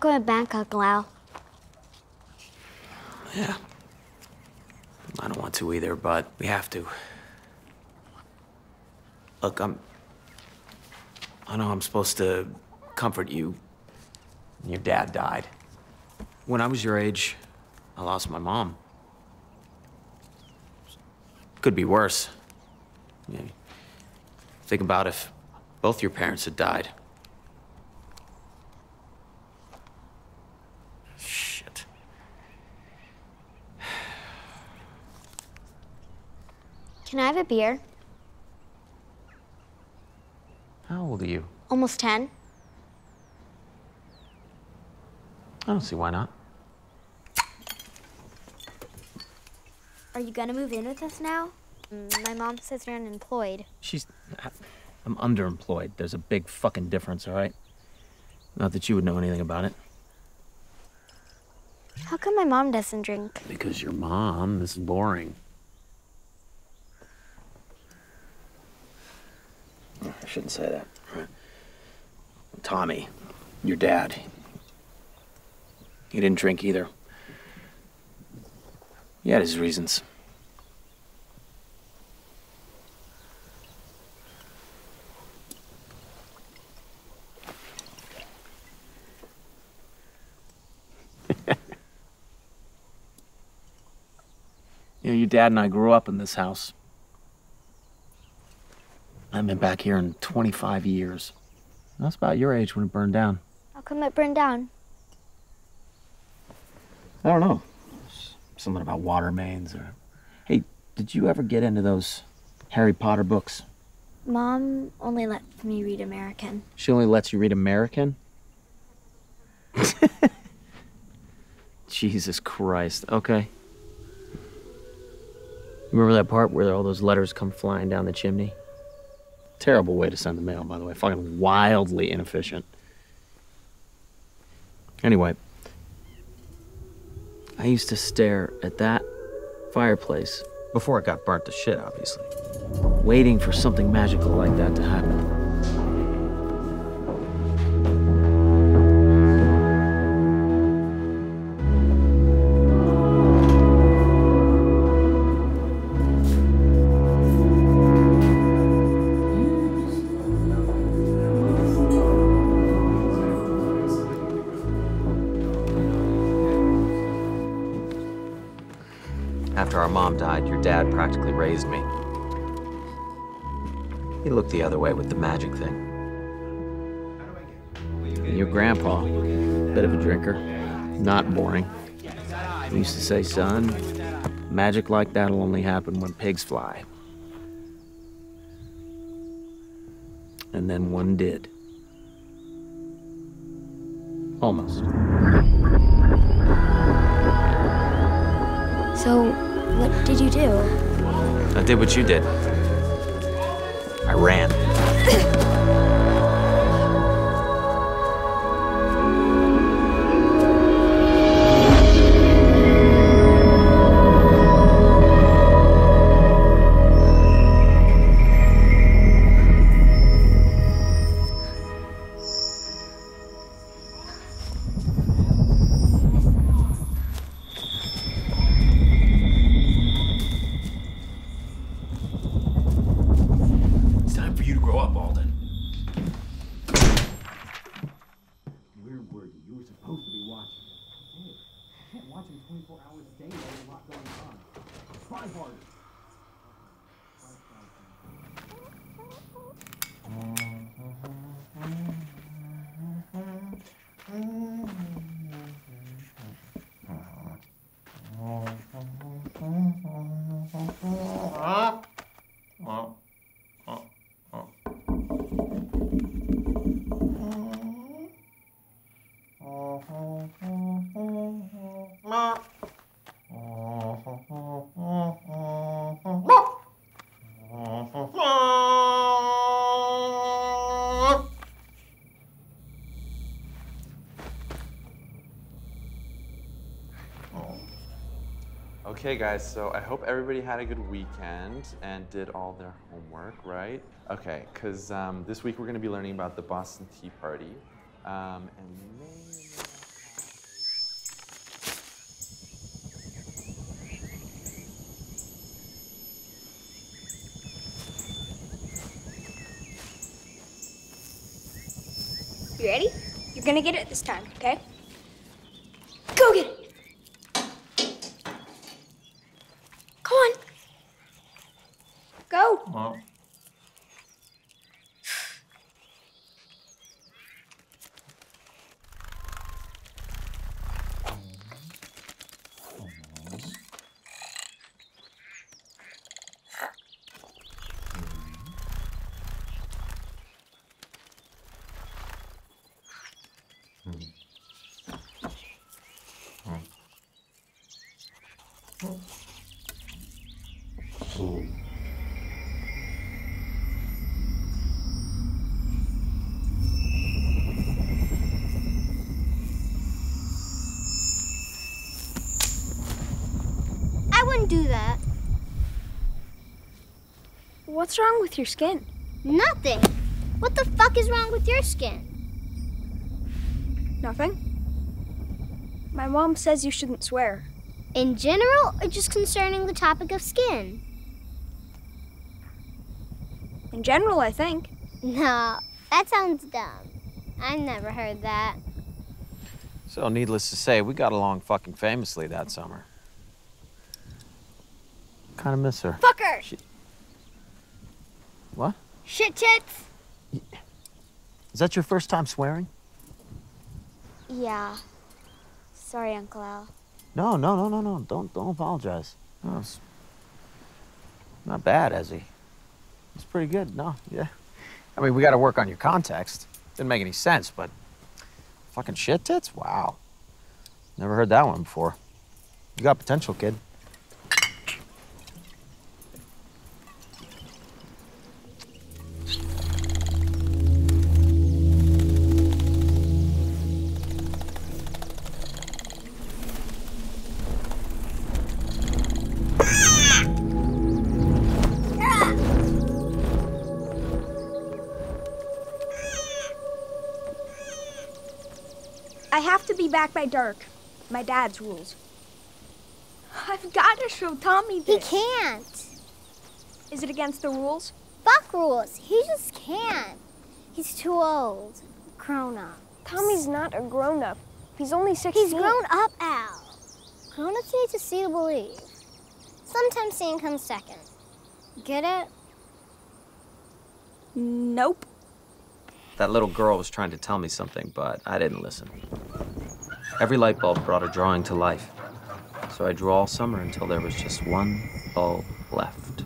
Not going to Bangkok, Lau. Yeah. I don't want to either, but we have to. Look, I'm. I know I'm supposed to comfort you. Your dad died. When I was your age, I lost my mom. Could be worse. Think about if both your parents had died. Shit. Can I have a beer? How old are you? Almost 10. I don't see why not. Are you gonna move in with us now? My mom says you're unemployed. She's. I'm underemployed. There's a big fucking difference, all right? Not that you would know anything about it. How come my mom doesn't drink? Because your mom, is boring. Shouldn't say that. Right? Tommy, your dad, he didn't drink either. He had his reasons. You know, your dad and I grew up in this house. I haven't been back here in 25 years. That's about your age when it burned down. How come it burned down? I don't know. Something about water mains or. Hey, did you ever get into those Harry Potter books? Mom only lets me read American. She only lets you read American? Jesus Christ. Okay. Remember that part where all those letters come flying down the chimney? Terrible way to send the mail, by the way. Fucking wildly inefficient. Anyway, I used to stare at that fireplace before it got burnt to shit, obviously, waiting for something magical like that to happen. After our mom died, your dad practically raised me. He looked the other way with the magic thing. And your grandpa, bit of a drinker, not boring. He used to say, son, magic like that'll only happen when pigs fly. And then one did. Almost. So, what did you do? I did what you did. I ran. Okay guys, so I hope everybody had a good weekend and did all their homework, right? Okay, because um, this week we're going to be learning about the Boston Tea Party. Um, and. You ready? You're gonna get it this time, okay? Go get it! Do that. What's wrong with your skin? Nothing. What the fuck is wrong with your skin? Nothing. My mom says you shouldn't swear. In general, or just concerning the topic of skin? In general, I think. No, that sounds dumb. I never heard that. So, needless to say, we got along fucking famously that summer. Kind of miss her. Fucker! She- What? Shit tits! Is that your first time swearing? Yeah. Sorry, Uncle Al. No, no, no, no, no. Don't don't apologize. No, it's not bad, Ezzy. It's pretty good. No, yeah. I mean, we got to work on your context. Didn't make any sense, but fucking shit tits. Wow. Never heard that one before. You got potential, kid. Back by dark. My dad's rules. I've got to show Tommy He can't. Is it against the rules? Fuck rules. He just can't. He's too old. Grown up. Tommy's not a grown up. He's only 16. He's grown up, Al. Grown ups need to see to believe. Sometimes seeing comes second. Get it? Nope. That little girl was trying to tell me something, but I didn't listen. Every light bulb brought a drawing to life. So I drew all summer until there was just one bulb left.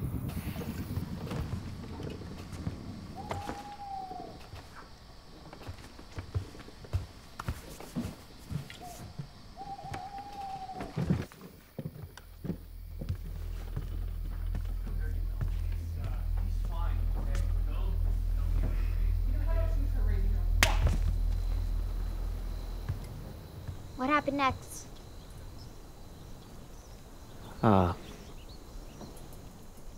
What happened next? Uh,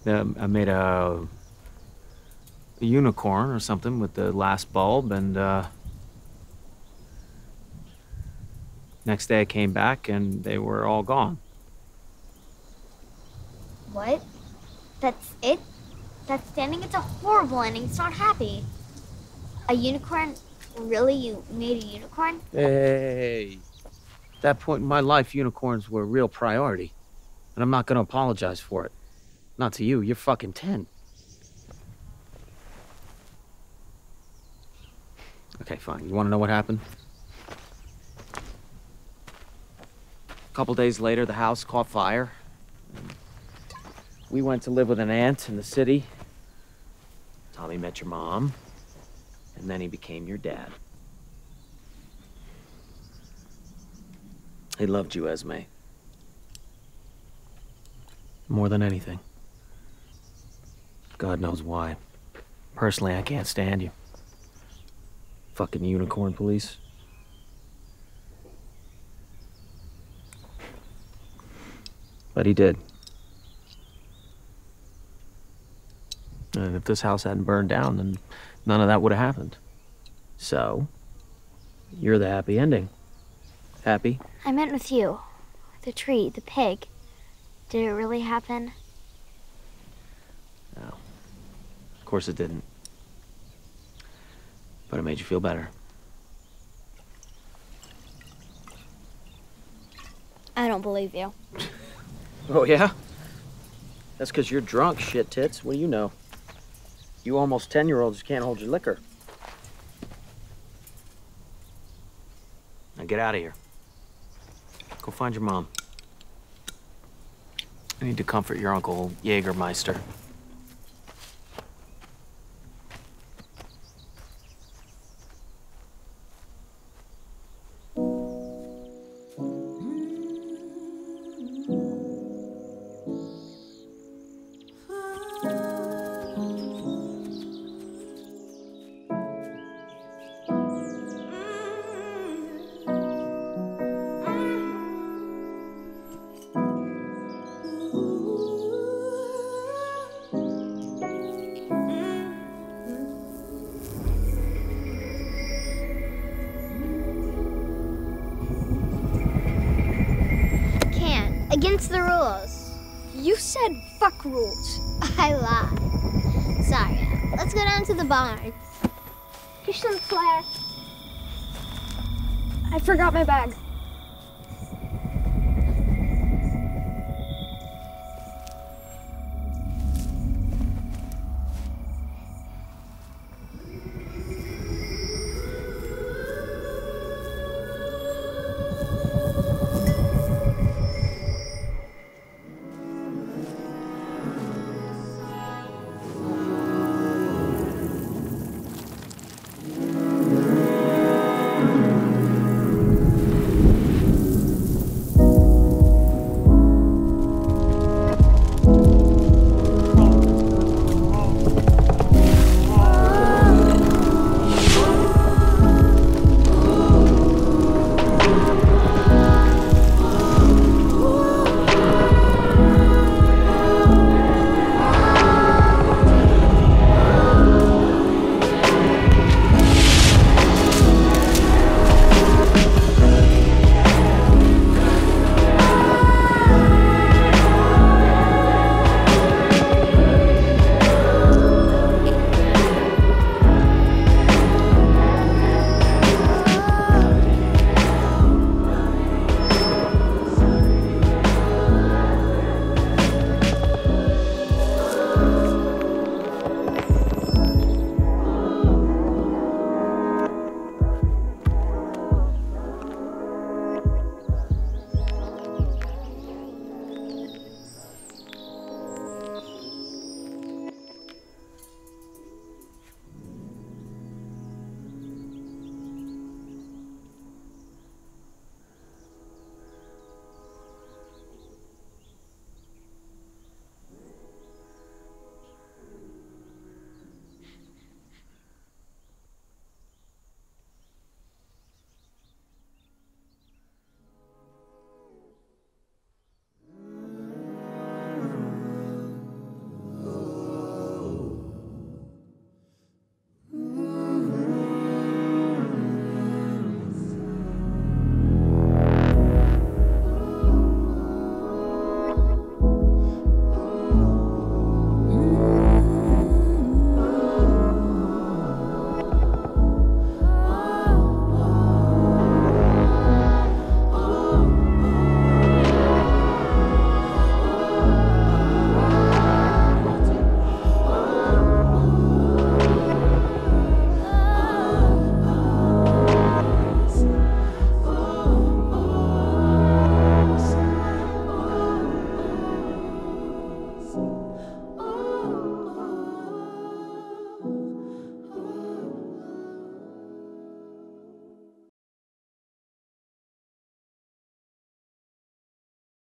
I made a, a unicorn or something with the last bulb, and uh, next day I came back and they were all gone. What? That's it? That's the ending? It's a horrible ending. It's not happy. A unicorn? Really? You made a unicorn? Hey, at that point in my life, unicorns were a real priority, and I'm not gonna apologize for it. Not to you. You're fucking ten. Okay, fine. You want to know what happened? A couple days later, the house caught fire. We went to live with an aunt in the city. Tommy met your mom, and then he became your dad. He loved you, Esme. More than anything. God knows why. Personally, I can't stand you. Fucking unicorn police. But he did. And if this house hadn't burned down, then none of that would have happened. So, you're the happy ending. Happy? I meant with you. The tree, the pig. Did it really happen? No. Of course it didn't. But it made you feel better. I don't believe you. oh, yeah? That's because you're drunk, shit tits. What do you know? You almost 10-year-olds can't hold your liquor. Now get out of here. Go find your mom. I need to comfort your uncle, Jägermeister. Against the rules. You said fuck rules. I lied. Sorry. Let's go down to the barn. Fish some flash. I forgot my bag.